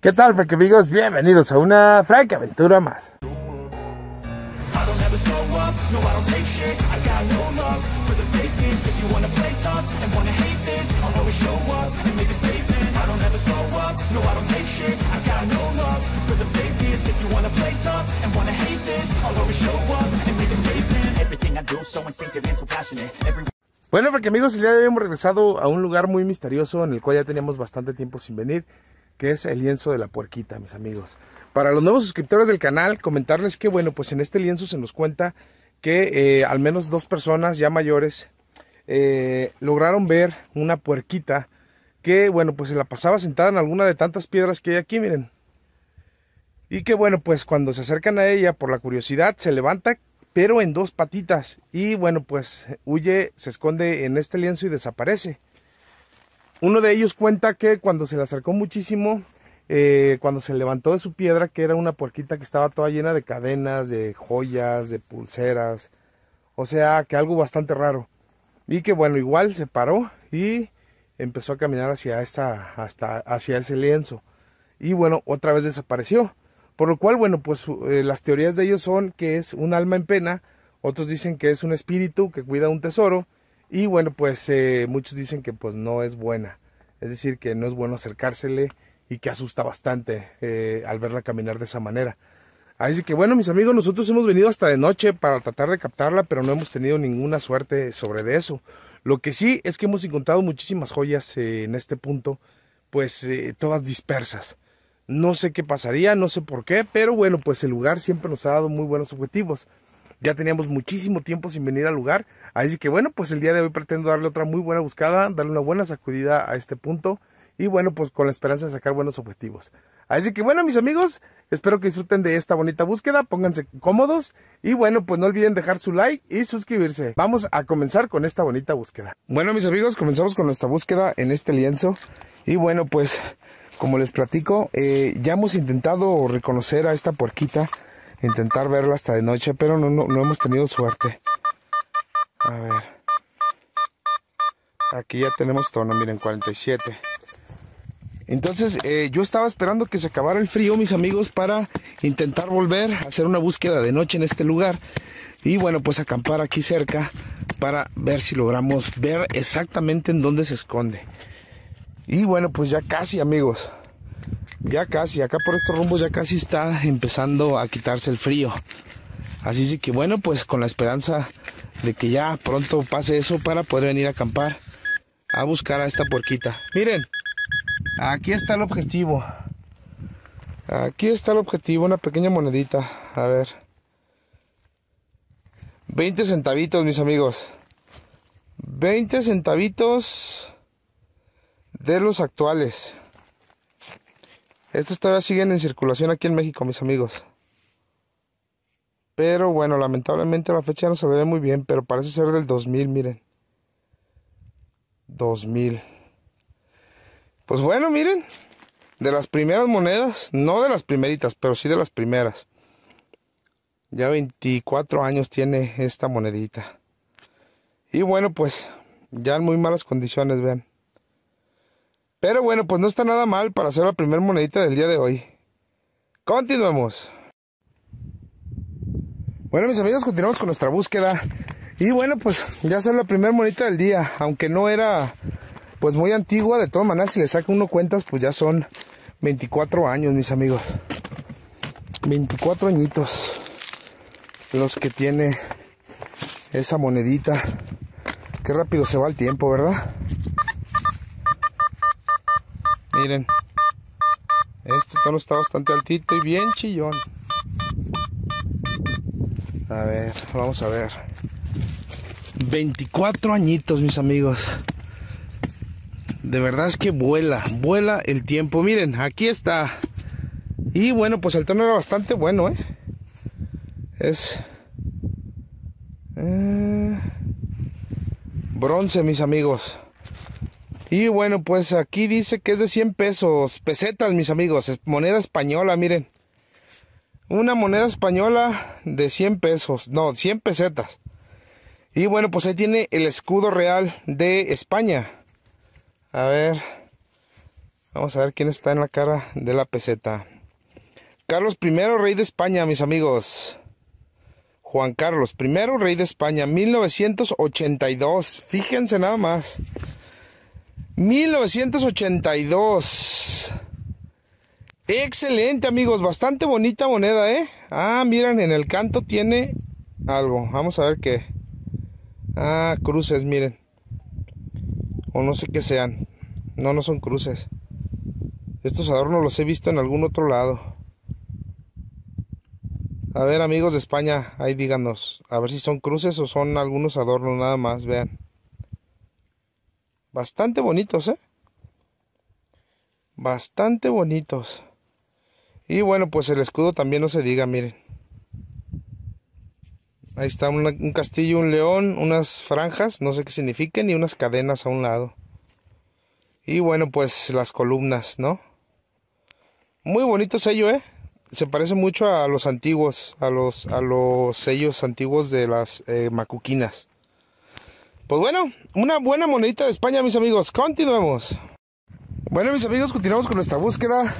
¿Qué tal, Frank amigos? Bienvenidos a una franca aventura más. Bueno, porque amigos, el día de hoy hemos regresado a un lugar muy misterioso en el cual ya teníamos bastante tiempo sin venir, que es el lienzo de la puerquita, mis amigos. Para los nuevos suscriptores del canal, comentarles que, bueno, pues en este lienzo se nos cuenta que eh, al menos dos personas ya mayores eh, lograron ver una puerquita que, bueno, pues se la pasaba sentada en alguna de tantas piedras que hay aquí, miren. Y que, bueno, pues cuando se acercan a ella por la curiosidad, se levanta pero en dos patitas. Y bueno, pues huye, se esconde en este lienzo y desaparece. Uno de ellos cuenta que cuando se le acercó muchísimo, eh, cuando se levantó de su piedra, que era una puerquita que estaba toda llena de cadenas, de joyas, de pulseras, o sea, que algo bastante raro. Y que bueno, igual se paró y empezó a caminar hacia, esa, hasta, hacia ese lienzo. Y bueno, otra vez desapareció. Por lo cual, bueno, pues eh, las teorías de ellos son que es un alma en pena, otros dicen que es un espíritu que cuida un tesoro y bueno, pues eh, muchos dicen que pues no es buena, es decir, que no es bueno acercársele y que asusta bastante eh, al verla caminar de esa manera. Así que bueno, mis amigos, nosotros hemos venido hasta de noche para tratar de captarla, pero no hemos tenido ninguna suerte sobre eso. Lo que sí es que hemos encontrado muchísimas joyas en este punto, pues todas dispersas. No sé qué pasaría, no sé por qué, pero bueno, pues el lugar siempre nos ha dado muy buenos objetivos. Ya teníamos muchísimo tiempo sin venir al lugar, así que bueno, pues el día de hoy pretendo darle otra muy buena buscada, darle una buena sacudida a este punto y bueno, pues con la esperanza de sacar buenos objetivos. Así que bueno, mis amigos, espero que disfruten de esta bonita búsqueda, pónganse cómodos y bueno, pues no olviden dejar su like y suscribirse. Vamos a comenzar con esta bonita búsqueda. Bueno, mis amigos, comenzamos con nuestra búsqueda en este lienzo y bueno, pues como les platico, eh, ya hemos intentado reconocer a esta puerquita, intentar verla hasta de noche, pero no, no, hemos tenido suerte. A ver. Aquí ya tenemos tono, miren, 47. Entonces, eh, yo estaba esperando que se acabara el frío, mis amigos, para intentar volver a hacer una búsqueda de noche en este lugar. Y bueno, pues acampar aquí cerca para ver si logramos ver exactamente en dónde se esconde. Y bueno, pues ya casi amigos. Ya casi, acá por estos rumbos ya casi está empezando a quitarse el frío. Así sí que bueno, pues con la esperanza de que ya pronto pase eso para poder venir a acampar a buscar a esta puerquita. Miren, aquí está el objetivo. Aquí está el objetivo, una pequeña monedita. A ver. 20 centavitos, mis amigos. 20 centavitos de los actuales. Estos todavía siguen en circulación aquí en México, mis amigos. Pero bueno, lamentablemente la fecha no se ve muy bien, pero parece ser del 2000, miren. 2000. Pues bueno, miren, de las primeras monedas, no de las primeritas, pero sí de las primeras. Ya 24 años tiene esta monedita. Y bueno, pues ya en muy malas condiciones, vean. Pero bueno, pues no está nada mal para hacer la primera monedita del día de hoy. Continuemos. Bueno, mis amigos, continuamos con nuestra búsqueda. Y bueno, pues ya sale la primera monedita del día. Aunque no era pues muy antigua, de todas maneras, si le saca uno cuentas, pues ya son 24 años, mis amigos. 24 añitos. Los que tiene esa monedita. Qué rápido se va el tiempo, ¿verdad? Miren. Este tono está bastante altito y bien chillón. A ver, vamos a ver. 24 añitos, mis amigos. De verdad es que vuela, vuela el tiempo. Miren, aquí está. Y bueno, pues el tono era bastante bueno, ¿eh? Es... Eh, bronce, mis amigos. Y bueno, pues aquí dice que es de 100 pesos, pesetas, mis amigos, es moneda española, miren. Una moneda española de 100 pesos, no, 100 pesetas. Y bueno, pues ahí tiene el escudo real de España. A ver. Vamos a ver quién está en la cara de la peseta. Carlos I, rey de España, mis amigos. Juan Carlos I, rey de España, 1982. Fíjense nada más. 1982. Excelente, amigos. Bastante bonita moneda, ¿eh? Ah, miren, en el canto tiene algo. Vamos a ver qué. Ah, cruces, miren. O no sé qué sean. No, no son cruces. Estos adornos los he visto en algún otro lado. A ver, amigos de España, ahí díganos. A ver si son cruces o son algunos adornos nada más, vean. Bastante bonitos, ¿eh? Bastante bonitos. Y bueno, pues el escudo también no se diga, miren. Ahí está un castillo, un león, unas franjas, no sé qué signifiquen, y unas cadenas a un lado. Y bueno, pues las columnas, ¿no? Muy bonito sello, ¿eh? Se parece mucho a los antiguos, a los, a los sellos antiguos de las eh, macuquinas. Pues bueno, una buena monedita de España, mis amigos. Continuemos. Bueno, mis amigos, continuamos con nuestra búsqueda.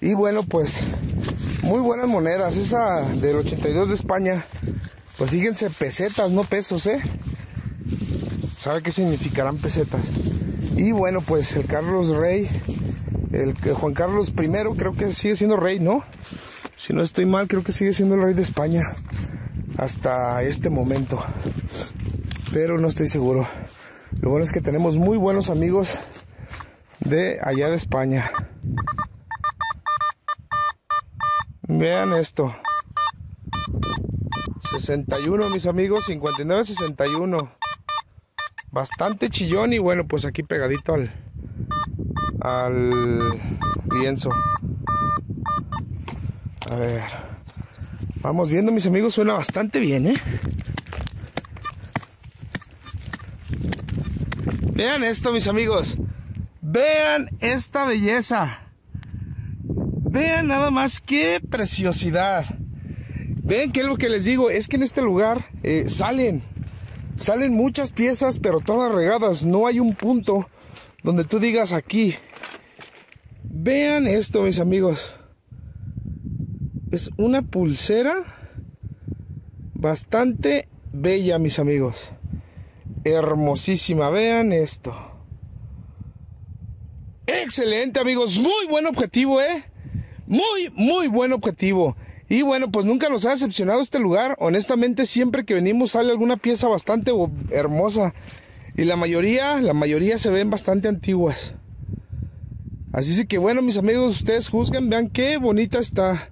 Y bueno, pues, muy buenas monedas. Esa del 82 de España pues fíjense, pesetas, no pesos, ¿eh? ¿Sabe qué significarán pesetas? Y bueno, pues el Carlos Rey, el Juan Carlos I, creo que sigue siendo rey, ¿no? Si no estoy mal, creo que sigue siendo el rey de España hasta este momento. Pero no estoy seguro. Lo bueno es que tenemos muy buenos amigos de allá de España. Vean esto. 61, mis amigos, 59, 61. Bastante chillón y bueno, pues aquí pegadito al, al lienzo. A ver. Vamos viendo, mis amigos, suena bastante bien, ¿eh? Vean esto, mis amigos. Vean esta belleza. Vean nada más qué preciosidad. Ven que es lo que les digo, es que en este lugar eh, salen, salen muchas piezas, pero todas regadas. No hay un punto donde tú digas aquí. Vean esto, mis amigos. Es una pulsera bastante bella, mis amigos. Hermosísima, vean esto. Excelente, amigos. Muy buen objetivo, ¿eh? Muy, muy buen objetivo. Y bueno, pues nunca nos ha decepcionado este lugar. Honestamente, siempre que venimos sale alguna pieza bastante hermosa. Y la mayoría, la mayoría se ven bastante antiguas. Así que bueno, mis amigos, ustedes juzguen, vean qué bonita está.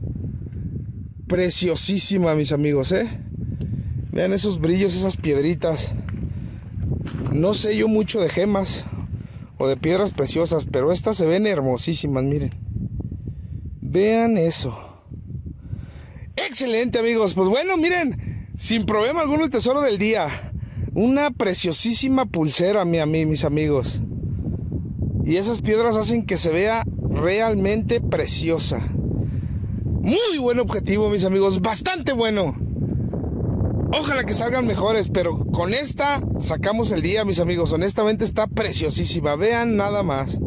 Preciosísima, mis amigos, ¿eh? Vean esos brillos, esas piedritas. No sé yo mucho de gemas o de piedras preciosas, pero estas se ven hermosísimas, miren. Vean eso. Excelente amigos, pues bueno, miren, sin problema alguno el tesoro del día. Una preciosísima pulsera, mi, mí, mis amigos. Y esas piedras hacen que se vea realmente preciosa. Muy buen objetivo, mis amigos, bastante bueno. Ojalá que salgan mejores, pero con esta sacamos el día, mis amigos. Honestamente está preciosísima. Vean nada más.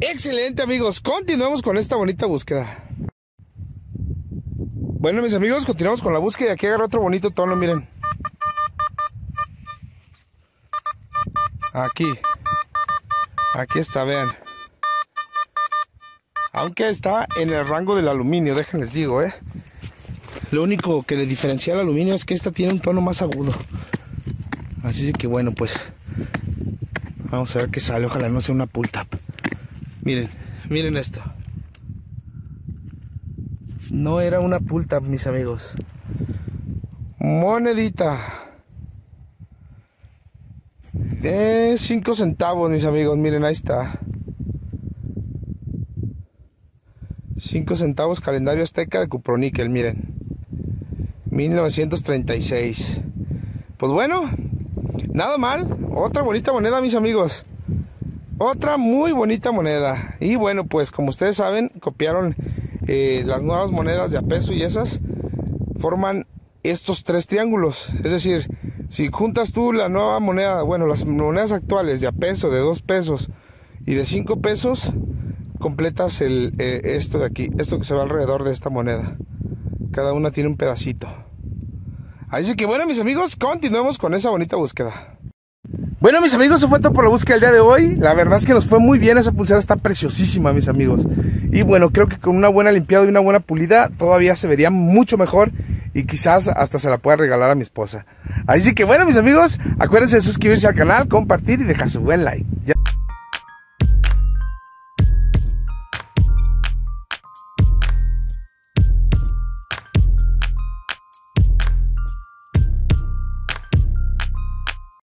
Excelente, amigos. Continuamos con esta bonita búsqueda. Bueno, mis amigos, continuamos con la búsqueda. Aquí agarra otro bonito tono, miren. Aquí. Aquí está, vean. Aunque está en el rango del aluminio, déjenles digo, ¿eh? Lo único que le diferencia al aluminio es que esta tiene un tono más agudo. Así que bueno, pues vamos a ver qué sale. Ojalá no sea una pull tap. Miren, miren esto. No era una pulta, mis amigos. Monedita. De 5 centavos, mis amigos. Miren, ahí está. 5 centavos calendario azteca de cuproníquel, miren. 1936. Pues bueno, nada mal. Otra bonita moneda, mis amigos. Otra muy bonita moneda. Y bueno, pues como ustedes saben, copiaron eh, las nuevas monedas de a peso y esas forman estos tres triángulos. Es decir, si juntas tú la nueva moneda, bueno, las monedas actuales de a peso, de dos pesos, Y de 5 pesos completas el, eh, esto de aquí, esto que se va alrededor de esta moneda. Cada una tiene un pedacito. Así que bueno, mis amigos, continuemos con esa bonita búsqueda. Bueno, mis amigos, eso fue todo por la búsqueda del día de hoy. La verdad es que nos fue muy bien. Esa pulsera está preciosísima, mis amigos. Y bueno, creo que con una buena limpiada y una buena pulida todavía se vería mucho mejor. Y quizás hasta se la pueda regalar a mi esposa. Así que bueno, mis amigos, acuérdense de suscribirse al canal, compartir y dejar su buen like.